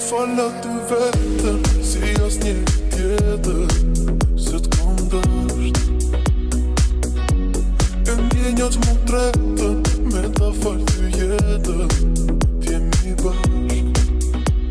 falla ty vetë Si as një tjetër Se të kam dësht E një një më tretën